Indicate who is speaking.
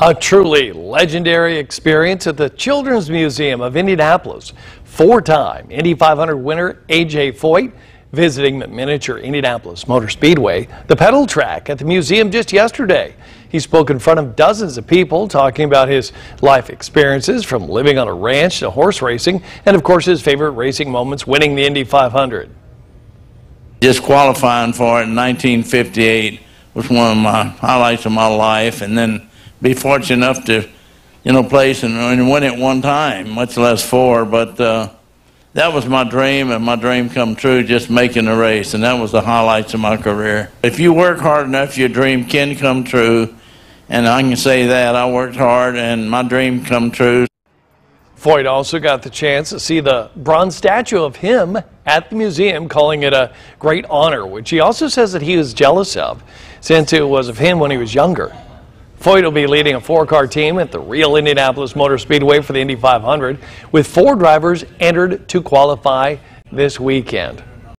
Speaker 1: A truly legendary experience at the Children's Museum of Indianapolis. Four-time Indy 500 winner A.J. Foyt visiting the miniature Indianapolis Motor Speedway, the pedal track at the museum just yesterday. He spoke in front of dozens of people talking about his life experiences from living on a ranch to horse racing and of course his favorite racing moments winning the Indy 500.
Speaker 2: Just qualifying for it in 1958 was one of my highlights of my life and then be fortunate enough to, you know, place and, and win it one time, much less four. But uh, that was my dream, and my dream come true just making the race, and that was the highlights of my career. If you work hard enough, your dream can come true, and I can say that I worked hard, and my dream come true.
Speaker 1: Foyt also got the chance to see the bronze statue of him at the museum, calling it a great honor, which he also says that he was jealous of, since it was of him when he was younger. Foyt will be leading a four-car team at the real Indianapolis Motor Speedway for the Indy 500, with four drivers entered to qualify this weekend.